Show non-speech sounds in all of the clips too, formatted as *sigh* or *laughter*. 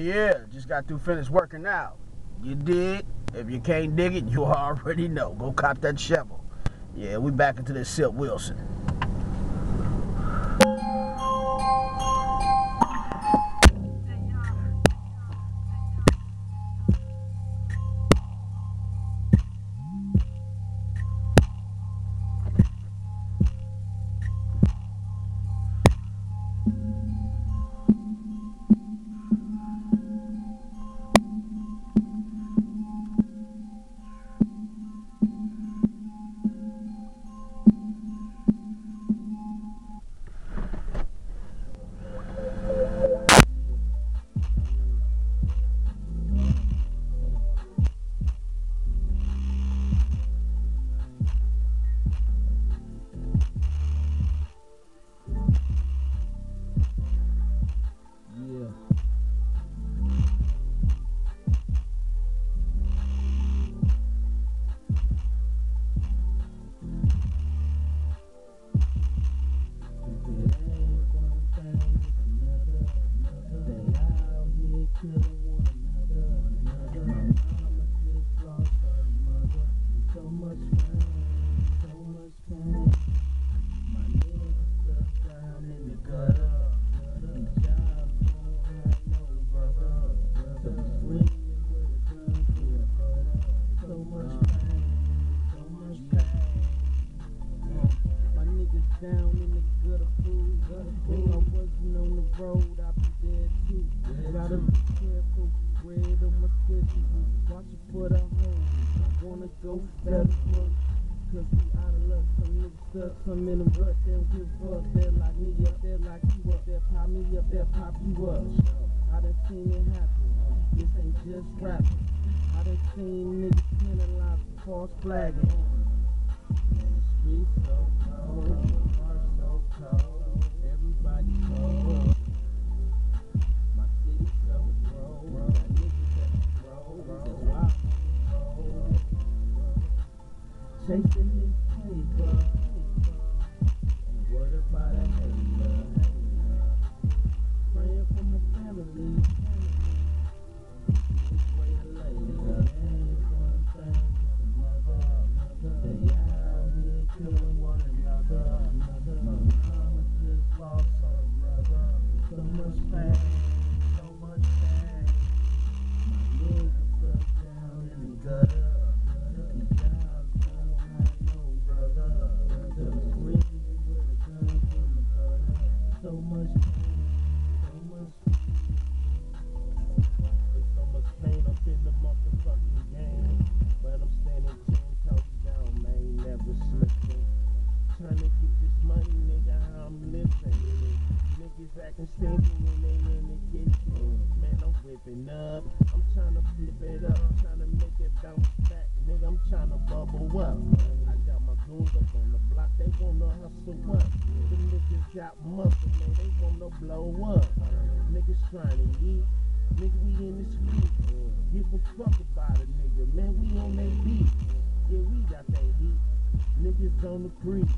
yeah. Just got through finished working out. You dig? If you can't dig it, you *laughs* already know. Go cop that shovel. Yeah, we back into this Silk Wilson. Down in the gutter food. If I wasn't on the road, I'd be dead too. Gotta be careful, bread on my schedule. Watch it for the home. Wanna go federal. Cause we out of luck. Some niggas stuck, some in the rut. They don't up. They're like me up, they're like you up. They'll pop me up, they'll pop you up. I done seen it happen. This ain't just rapping. I done seen niggas penalized for false flagging. Streets so cold, Nigga, I'm trying to bubble up. I got my goons up on the block. They wanna hustle up. The niggas got muscle, man. They wanna blow up. Niggas trying to eat. Nigga, we in the street. Give a fuck about a nigga, man. We on that beat. Yeah, we got that heat. Niggas on the creek.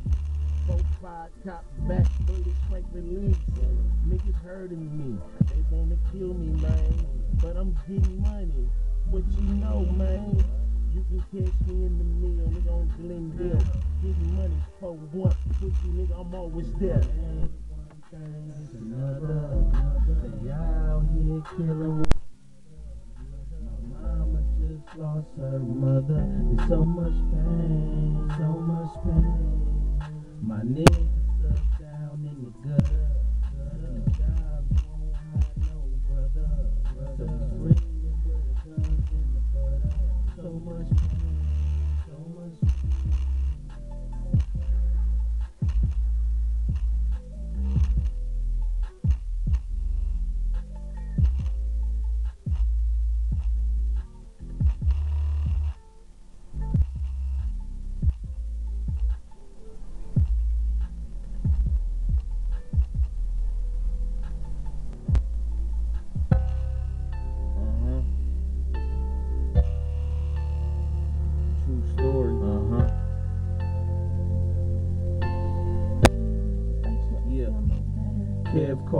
Four, five, cop back, bullet straight release. Niggas hurting me. They wanna kill me, man. But I'm getting money. What you know, man? You can catch me in the mill, nigga on Glendale. Getting money for what? Pussy, nigga, I'm always there. It's another. They out here killing My mama just lost her mother. There's so much pain,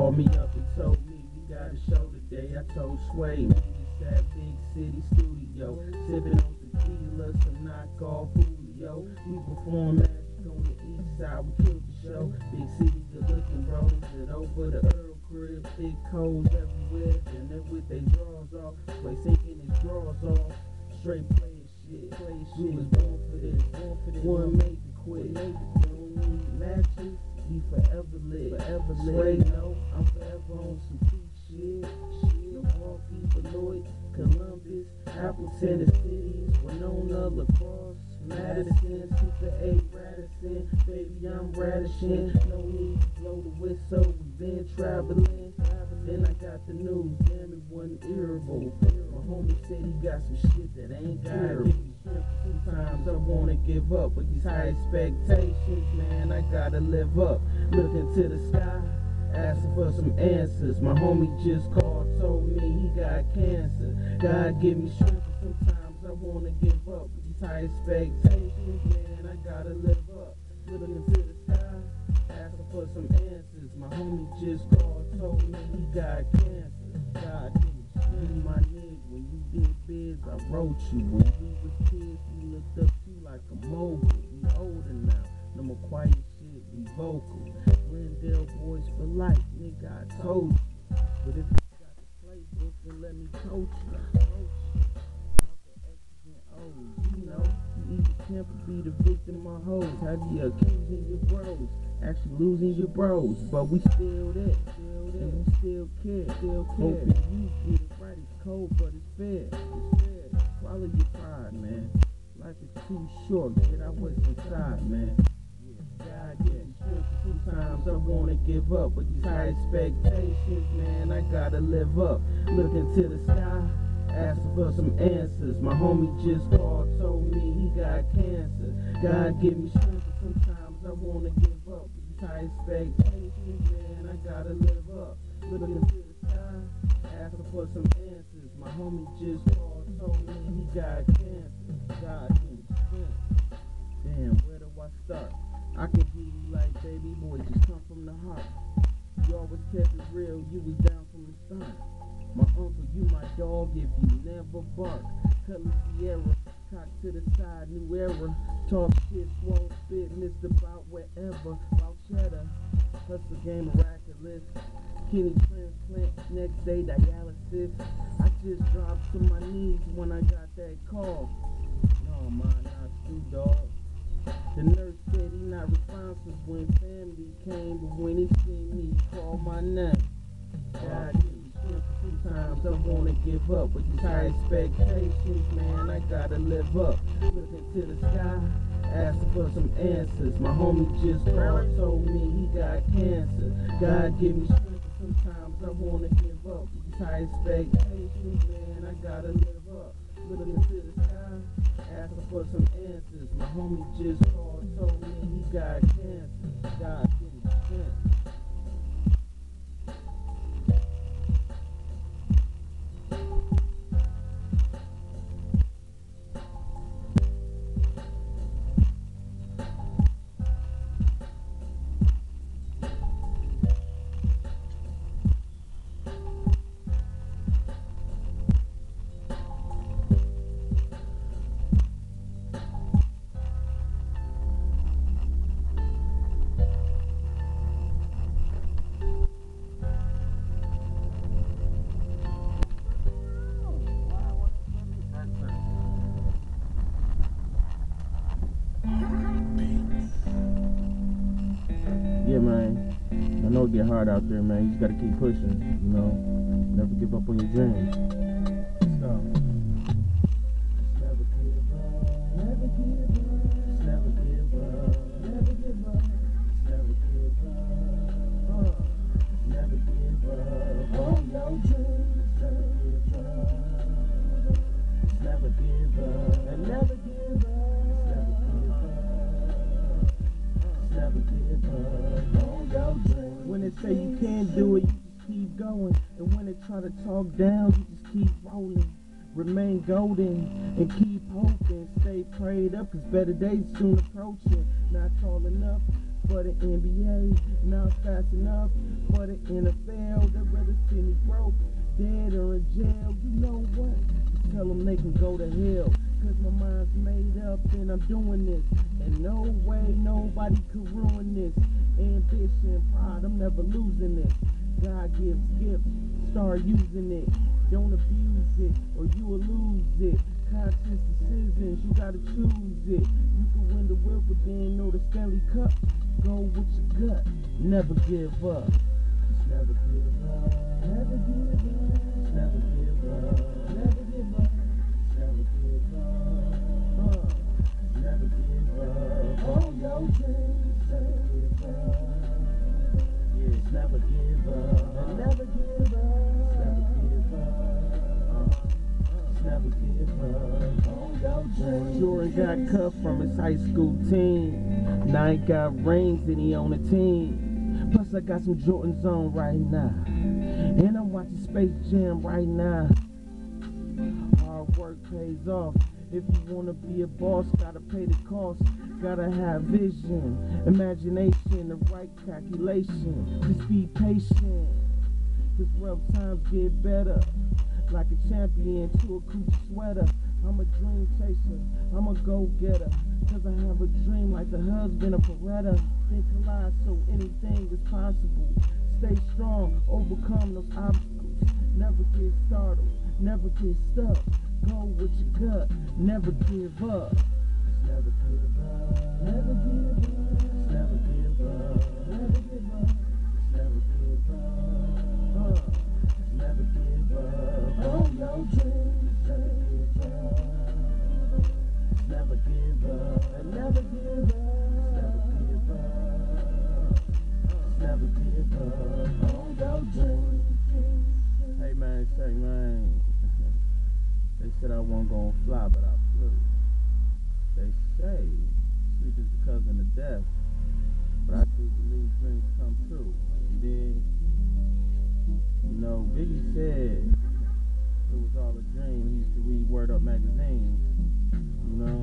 called me up and told me we gotta show the day I told Sway, meet us Big City Studio. Sipping on tequila, some knockoff Julio. We perform magic on the east side, we killed the show. Big City, good looking bros, it over the Earl crib. Big codes everywhere, and then with they drawers off. Sway sinking his drawers off. Straight play shit, play shit. We was born for this, born for this. One made to quit. Don't need matches. We forever lit, forever lit. Sway, no, I'm forever on some P shit, shit. Milwaukee, Beloit, Columbus, Appleton, the cities, Winona, LaCrosse, Madison, Super 8, Radisson, baby, I'm radishing. No need to blow the whistle, we been traveling. Then I got the news, damn it wasn't irritable. My homie said he got some shit that ain't got Sometimes I wanna give up with these high expectations, man. I gotta live up. Looking to the sky, asking for some answers. My homie just called, told me he got cancer. God give me strength, but sometimes I wanna give up with these high expectations, man. I gotta live up. Looking to the sky, asking for some answers. My homie just called, told me he got cancer. God strength, my nigga. When you did biz, I wrote you. When we was kids, we looked up to you like a mogul. We older now, no more quiet shit, we vocal. Glendale boys for life, nigga, I told you. But if you got the playbook, then let me coach you. You. Know. You either or be the victim of hoes. Have you accusing your bros, actually losing your bros. But we still there, still there, and we still care, still care. Hoping you get it right, it's cold, but it's fair, it's fair. Swallow your pride, man. Life is too short, get out what's inside, man. God, yeah, sometimes I wanna give up, but these high expectations, man, I gotta live up. Looking to the sky, asking for some answers. My homie just called, told me he got cancer. God give me strength, but sometimes I wanna give up. These high expectations, man, I gotta live up. Looking to the sky, asking for some answers. My homie just called, told me he got cancer. God give me strength. Damn, where do I start? I can give you like baby boy, just come from the heart. You always kept it real, you was dropped to my knees when I got that call. No, man, not too dog. The nurse said he not responsive when family came, but when he seen me, he called my name. God. Sometimes I wanna give up, but these high expectations, man, I gotta live up. Looking to the sky, asking for some answers. My homie just called, told me he got cancer. God give me strength, sometimes I wanna give up. These high expectations, man, gotta live up. Looking to the sky, asking for some answers. My homie just called, told me he got cancer. God give me It get hard out there, man. You just gotta keep pushing, you know. Never give up on your dreams. Golden and keep hoping. Stay prayed up, cause better days soon approaching. Not tall enough for the NBA, not fast enough for the NFL. They'd rather see me broke, dead or in jail, you know what? Tell them they can go to hell. Cause my mind's made up and I'm doing this. And no way nobody could ruin this. Ambition, pride, I'm never losing it. God gives gifts, start using it. Don't abuse it or you will lose it. Conscious decisions, you gotta choose it. You can win the Wimbledon or the Stanley Cup. Go with your gut, never give up. Just never give up. Never give up. Just never give up. From his high school team. Mike got rings and he on a team. Plus I got some Jordans on right now. And I'm watching Space Jam right now. Hard work pays off. If you wanna be a boss, gotta pay the cost. Gotta have vision, imagination, the right calculation. Just be patient. Cause rough times get better. Like a champion to a coochie sweater. I'm a dream chaser, I'm a go getter. Cause I have a dream like the husband of Coretta. Think alive so anything is possible. Stay strong, overcome those obstacles. Never get startled, never get stuck. Go with your gut, never give up. Never give up. Never give up. Biggie said it was all a dream. He used to read Word Up magazine. You know,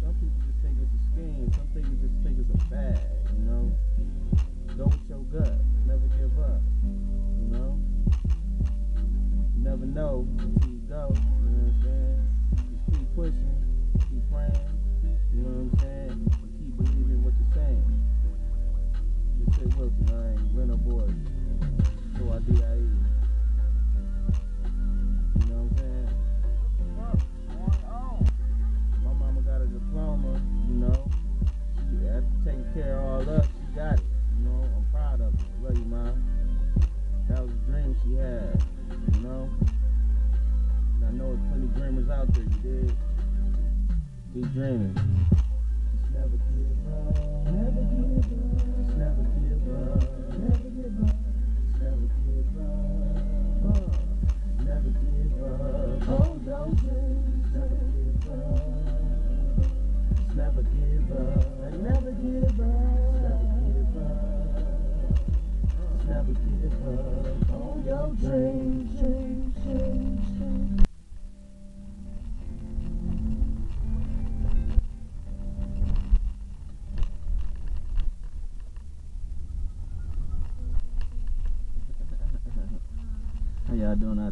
some people just think it's a scheme. Some people just think it's a fad. You know, go with your gut. Never give up. You know, you never know until you go. You know what I'm saying? Just keep pushing, keep praying. You know what I'm saying? But keep believing what you're saying. Just say Wilson, I ain't rent a boy. So I do that easy.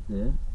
Out there?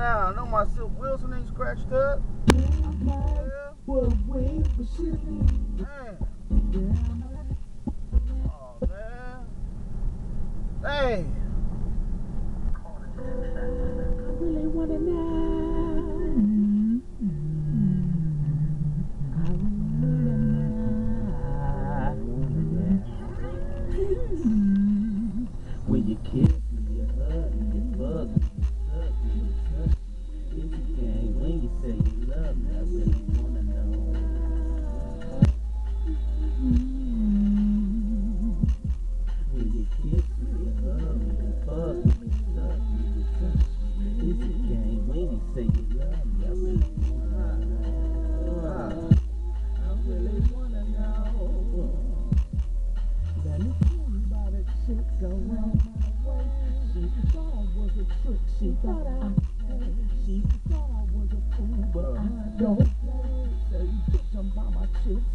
On? I know my Silk Wilson ain't scratched up. Yeah. for a wink, but shit ain't. Man. Yeah, I might. Oh, man. Hey. Yeah.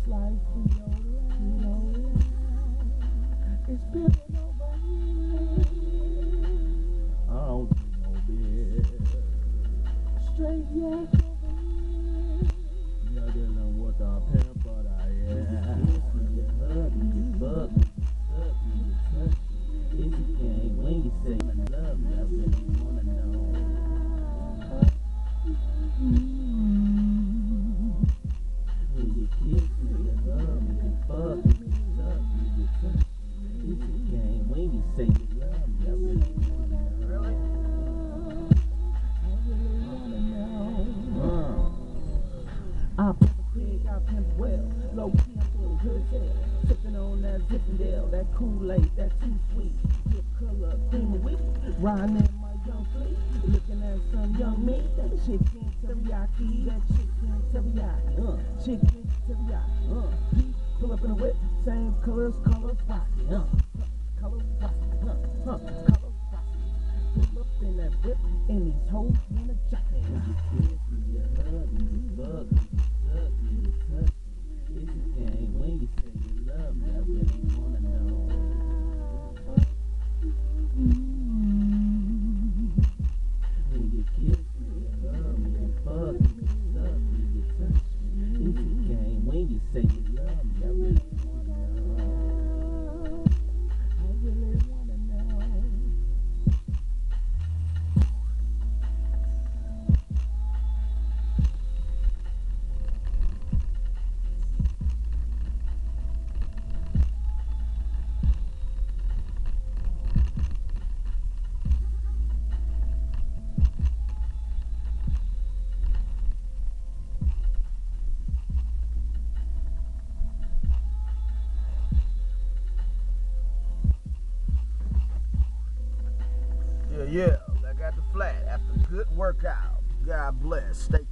life below, below. It's building over Straight yeah. Sim. dip, and these hoes wanna jack me. stay.